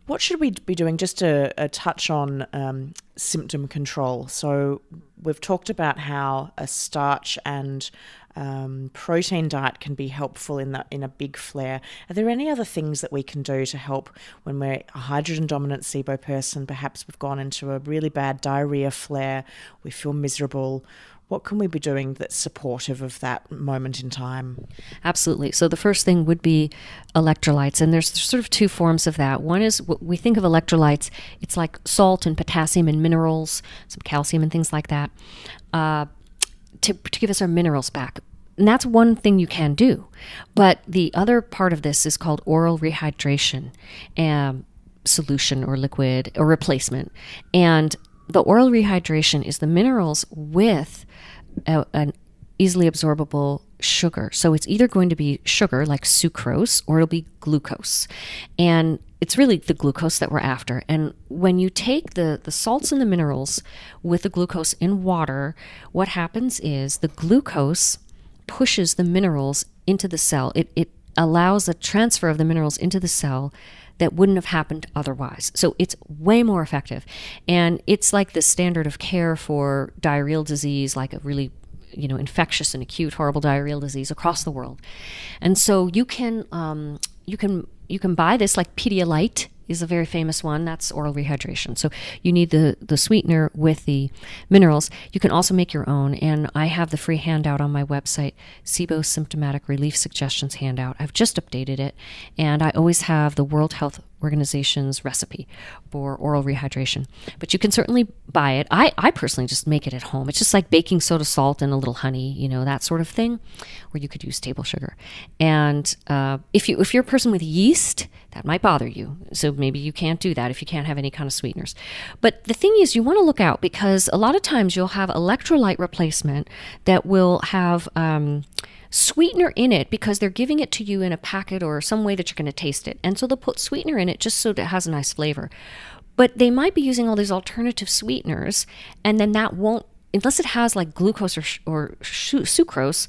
S1: What should we be doing? Just a, a touch on um, symptom control. So we've talked about how a starch and um, protein diet can be helpful in that in a big flare. Are there any other things that we can do to help when we're a hydrogen dominant SIBO person? Perhaps we've gone into a really bad diarrhea flare. We feel miserable. What can we be doing that's supportive of that moment in time?
S2: Absolutely. So, the first thing would be electrolytes. And there's sort of two forms of that. One is what we think of electrolytes, it's like salt and potassium and minerals, some calcium and things like that. Uh, to, to give us our minerals back and that's one thing you can do. But the other part of this is called oral rehydration, um, solution or liquid or replacement. And the oral rehydration is the minerals with a, an easily absorbable sugar. So it's either going to be sugar like sucrose or it'll be glucose. And it's really the glucose that we're after. And when you take the, the salts and the minerals with the glucose in water, what happens is the glucose pushes the minerals into the cell. It, it allows a transfer of the minerals into the cell that wouldn't have happened otherwise. So it's way more effective. And it's like the standard of care for diarrheal disease, like a really you know infectious and acute horrible diarrheal disease across the world and so you can um, you can you can buy this like Pedialyte is a very famous one. That's oral rehydration. So you need the, the sweetener with the minerals. You can also make your own. And I have the free handout on my website, SIBO Symptomatic Relief Suggestions handout. I've just updated it. And I always have the World Health Organization's recipe for oral rehydration. But you can certainly buy it. I, I personally just make it at home. It's just like baking soda salt and a little honey, you know, that sort of thing, or you could use table sugar. And uh, if you if you're a person with yeast, that might bother you. So maybe you can't do that if you can't have any kind of sweeteners. But the thing is, you want to look out because a lot of times you'll have electrolyte replacement that will have. Um, sweetener in it because they're giving it to you in a packet or some way that you're going to taste it. And so they'll put sweetener in it just so that it has a nice flavor. But they might be using all these alternative sweeteners, and then that won't, unless it has like glucose or, or sucrose.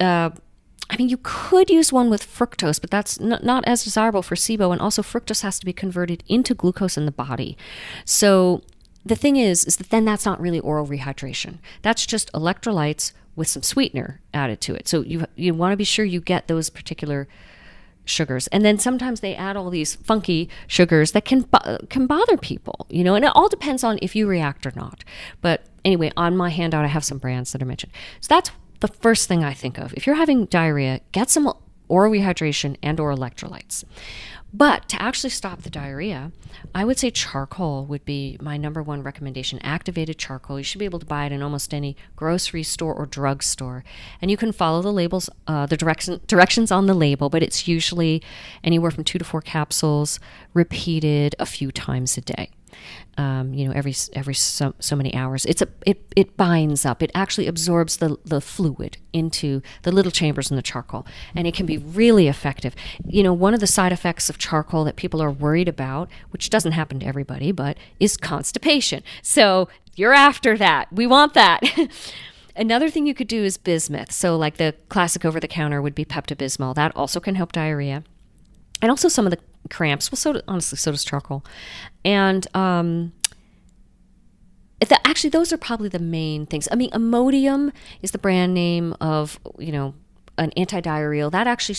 S2: Uh, I mean, you could use one with fructose, but that's not, not as desirable for SIBO. And also, fructose has to be converted into glucose in the body. So the thing is, is that then that's not really oral rehydration. That's just electrolytes with some sweetener added to it. So you you want to be sure you get those particular sugars. And then sometimes they add all these funky sugars that can can bother people, you know. And it all depends on if you react or not. But anyway, on my handout I have some brands that are mentioned. So that's the first thing I think of. If you're having diarrhea, get some oral rehydration and or electrolytes. But to actually stop the diarrhea, I would say charcoal would be my number one recommendation. Activated charcoal. You should be able to buy it in almost any grocery store or drugstore. And you can follow the labels, uh, the direction, directions on the label, but it's usually anywhere from two to four capsules repeated a few times a day um, you know, every every so, so many hours. It's a it it binds up. It actually absorbs the the fluid into the little chambers in the charcoal, and it can be really effective. You know, one of the side effects of charcoal that people are worried about, which doesn't happen to everybody, but is constipation. So you're after that. We want that. Another thing you could do is bismuth. So, like the classic over the counter would be Pepto Bismol. That also can help diarrhea and also some of the cramps. Well, so honestly, so does charcoal, and um, the, actually, those are probably the main things. I mean, Imodium is the brand name of you know an antidiarrheal that actually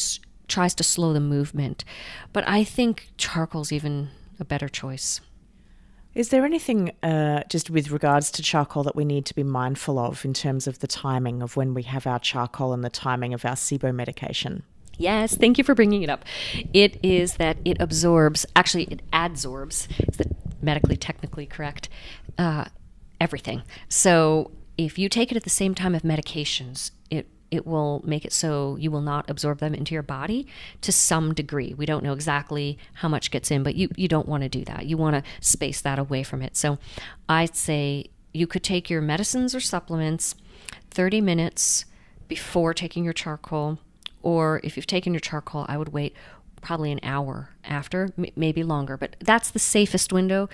S2: tries to slow the movement, but I think charcoal's even a better choice.
S1: Is there anything uh, just with regards to charcoal that we need to be mindful of in terms of the timing of when we have our charcoal and the timing of our SIBO medication?
S2: Yes, thank you for bringing it up. It is that it absorbs, actually, it adsorbs, it's the medically technically correct, uh, everything. So if you take it at the same time of medications, it it will make it so you will not absorb them into your body to some degree. We don't know exactly how much gets in, but you, you don't want to do that. You want to space that away from it. So I'd say you could take your medicines or supplements 30 minutes before taking your charcoal or if you've taken your charcoal, I would wait probably an hour after, maybe longer. But that's the safest window.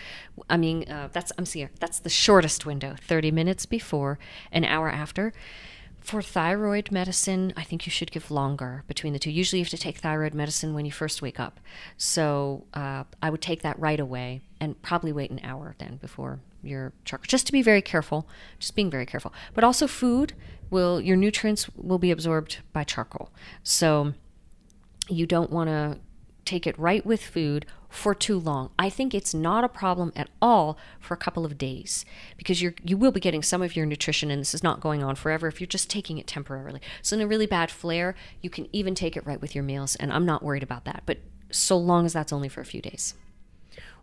S2: I mean, uh, that's I'm seeing that's the shortest window: 30 minutes before, an hour after. For thyroid medicine, I think you should give longer between the two. Usually, you have to take thyroid medicine when you first wake up. So uh, I would take that right away and probably wait an hour then before your charcoal, just to be very careful, just being very careful. But also, food will your nutrients will be absorbed by charcoal. So you don't want to take it right with food for too long. I think it's not a problem at all for a couple of days because you're you will be getting some of your nutrition and this is not going on forever if you're just taking it temporarily. So in a really bad flare, you can even take it right with your meals and I'm not worried about that. But so long as that's only for a few days.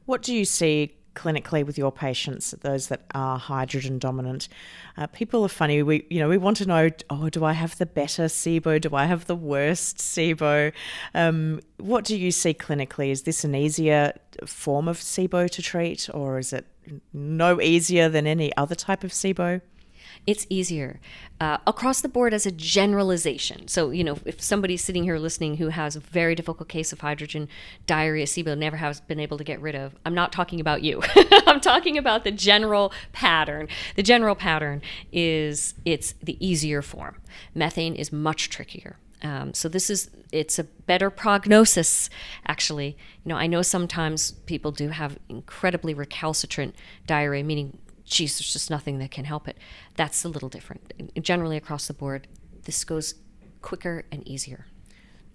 S1: What do you see clinically with your patients, those that are hydrogen dominant. Uh, people are funny. We, you know, we want to know, oh, do I have the better SIBO? Do I have the worst SIBO? Um, what do you see clinically? Is this an easier form of SIBO to treat, or is it no easier than any other type of SIBO?
S2: It's easier uh, across the board as a generalization. So, you know, if somebody's sitting here listening who has a very difficult case of hydrogen diarrhea, SIBO, never has been able to get rid of, I'm not talking about you. I'm talking about the general pattern. The general pattern is it's the easier form. Methane is much trickier. Um, so this is it's a better prognosis actually you know i know sometimes people do have incredibly recalcitrant diarrhea meaning geez, there's just nothing that can help it. That's a little different. Generally, across the board, this goes quicker and easier.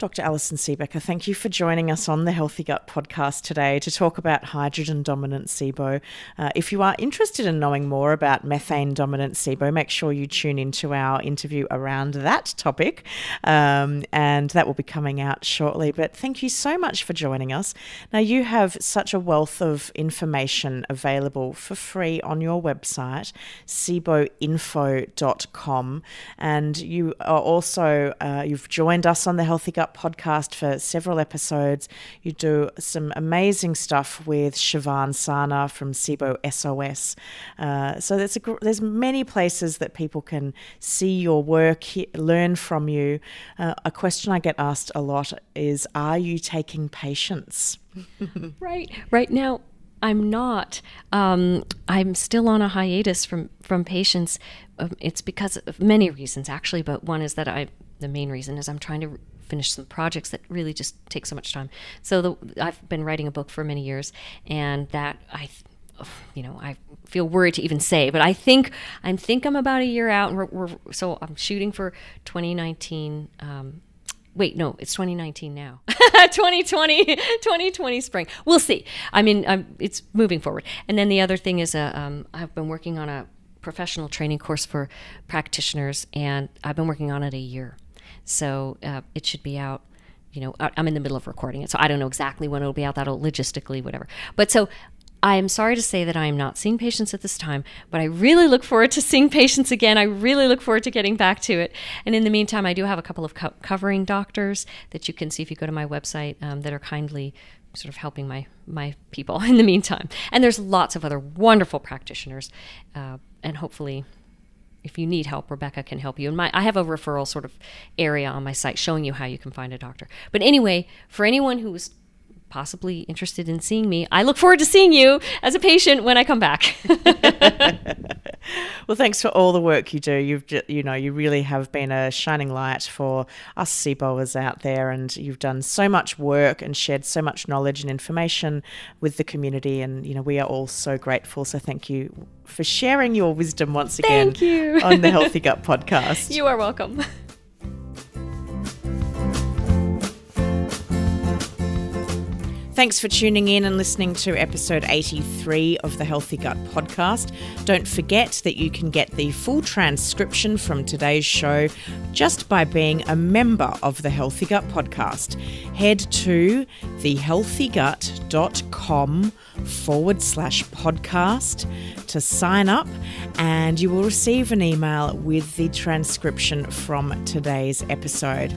S1: Dr. Allison Siebecker, thank you for joining us on the Healthy Gut podcast today to talk about hydrogen dominant SIBO. Uh, if you are interested in knowing more about methane dominant SIBO, make sure you tune into our interview around that topic, um, and that will be coming out shortly. But thank you so much for joining us. Now, you have such a wealth of information available for free on your website, siboinfo.com, and you are also, uh, you've joined us on the Healthy Gut podcast for several episodes. You do some amazing stuff with Shivan Sarna from SIBO SOS. Uh, so there's, a, there's many places that people can see your work, learn from you. Uh, a question I get asked a lot is Are you taking patients?
S2: right. Right now, I'm not. Um, I'm still on a hiatus from from patients. Um, it's because of many reasons, actually, but one is that I. The main reason is I'm trying to finish some projects that really just take so much time. So the, I've been writing a book for many years, and that I you know, I feel worried to even say, but I think I think I'm about a year out, and we're, we're so I'm shooting for 2019. Um, wait, no, it's 2019 now. 2020, 2020 spring. We'll see. I mean, I'm, it's moving forward. And then the other thing is, uh, um, I've been working on a professional training course for practitioners, and I've been working on it a year. So uh, it should be out. You know, I'm in the middle of recording it, so I don't know exactly when it'll be out. That'll logistically, whatever. But so I am sorry to say that I am not seeing patients at this time, but I really look forward to seeing patients again. I really look forward to getting back to it. And in the meantime, I do have a couple of co- covering doctors that you can see if you go to my website um, that are kindly sort of helping my my people in the meantime. And there's lots of other wonderful practitioners, uh, and hopefully if you need help, Rebecca can help you. And my I have a referral sort of area on my site showing you how you can find a doctor. But anyway, for anyone who's possibly interested in seeing me, I look forward to seeing you as a patient when I come back.
S1: well, thanks for all the work you do. You've you know you really have been a shining light for us SIBOers out there, and you've done so much work and shared so much knowledge and information with the community. And you know we are all so grateful. So thank you for sharing your wisdom once again Thank you on the Healthy Gut podcast.
S2: You are welcome.
S1: Thanks for tuning in and listening to episode 83 of the Healthy Gut podcast. Don't forget that you can get the full transcription from today's show just by being a member of the Healthy Gut podcast. Head to thehealthygut.com forward slash podcast to sign up, and you will receive an email with the transcription from today's episode.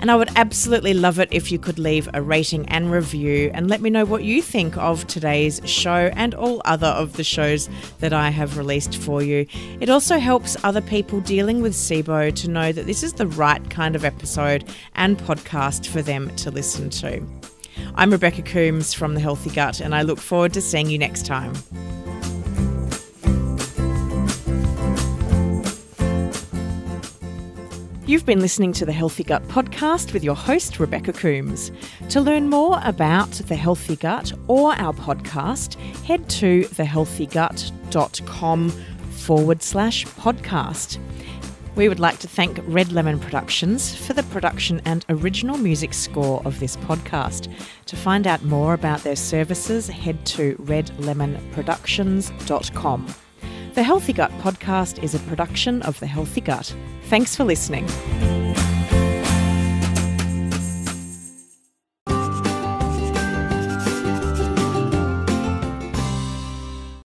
S1: And I would absolutely love it if you could leave a rating and review and let me know what you think of today's show and all other of the shows that I have released for you. It also helps other people dealing with SIBO to know that this is the right kind of episode and podcast for them to listen to. I'm Rebecca Coomes from The Healthy Gut, and I look forward to seeing you next time. You've been listening to the Healthy Gut podcast with your host, Rebecca Coomes. To learn more about the Healthy Gut or our podcast, head to thehealthygut.com forward slash podcast. We would like to thank Red Lemon Productions for the production and original music score of this podcast. To find out more about their services, head to redlemonproductions.com. The Healthy Gut podcast is a production of The Healthy Gut. Thanks for listening.